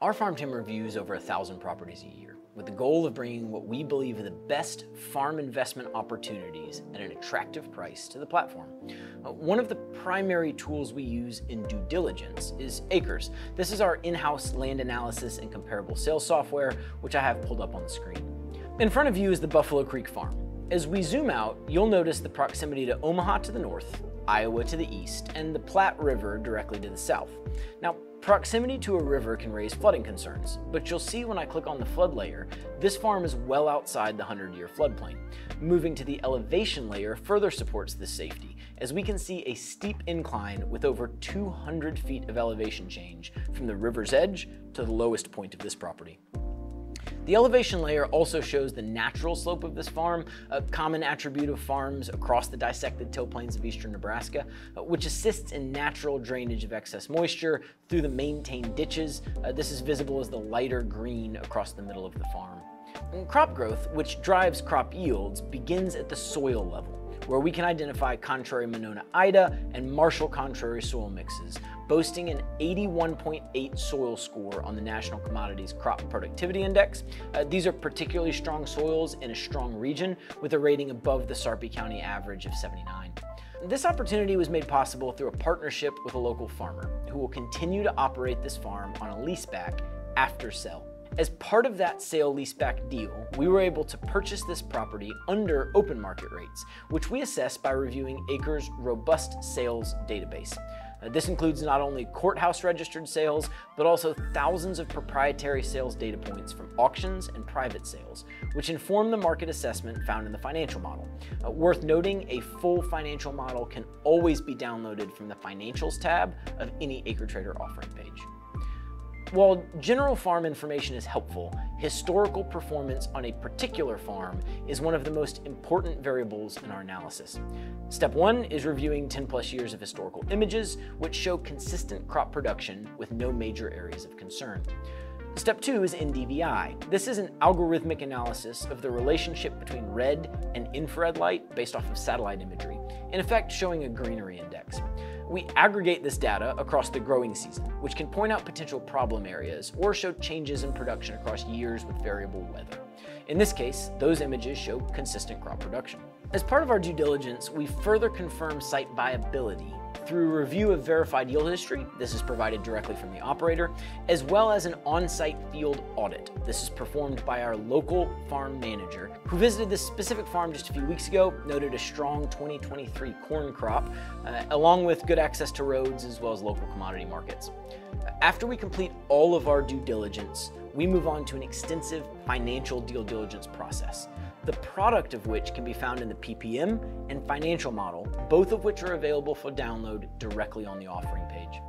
Our farm team reviews over a thousand properties a year with the goal of bringing what we believe are the best farm investment opportunities at an attractive price to the platform. Uh, one of the primary tools we use in due diligence is Acres. This is our in-house land analysis and comparable sales software, which I have pulled up on the screen. In front of you is the Buffalo Creek Farm. As we zoom out, you'll notice the proximity to Omaha to the north, Iowa to the east, and the Platte River directly to the south. Now, Proximity to a river can raise flooding concerns, but you'll see when I click on the flood layer, this farm is well outside the 100-year floodplain. Moving to the elevation layer further supports this safety, as we can see a steep incline with over 200 feet of elevation change from the river's edge to the lowest point of this property. The elevation layer also shows the natural slope of this farm, a common attribute of farms across the dissected till plains of eastern Nebraska, uh, which assists in natural drainage of excess moisture through the maintained ditches. Uh, this is visible as the lighter green across the middle of the farm. And crop growth, which drives crop yields, begins at the soil level where we can identify contrary Monona Ida and Marshall contrary soil mixes, boasting an 81.8 soil score on the National Commodities Crop Productivity Index. Uh, these are particularly strong soils in a strong region with a rating above the Sarpy County average of 79. This opportunity was made possible through a partnership with a local farmer who will continue to operate this farm on a leaseback after sale. As part of that sale leaseback deal, we were able to purchase this property under open market rates, which we assess by reviewing Acres' robust sales database. Uh, this includes not only courthouse registered sales, but also thousands of proprietary sales data points from auctions and private sales, which inform the market assessment found in the financial model. Uh, worth noting, a full financial model can always be downloaded from the Financials tab of any AcreTrader offering page. While general farm information is helpful, historical performance on a particular farm is one of the most important variables in our analysis. Step one is reviewing 10 plus years of historical images, which show consistent crop production with no major areas of concern. Step two is NDVI. This is an algorithmic analysis of the relationship between red and infrared light based off of satellite imagery, in effect showing a greenery index. We aggregate this data across the growing season, which can point out potential problem areas or show changes in production across years with variable weather. In this case, those images show consistent crop production. As part of our due diligence, we further confirm site viability through review of verified yield history, this is provided directly from the operator, as well as an on-site field audit. This is performed by our local farm manager, who visited this specific farm just a few weeks ago, noted a strong 2023 corn crop, uh, along with good access to roads as well as local commodity markets. After we complete all of our due diligence, we move on to an extensive financial due diligence process the product of which can be found in the PPM and financial model, both of which are available for download directly on the offering page.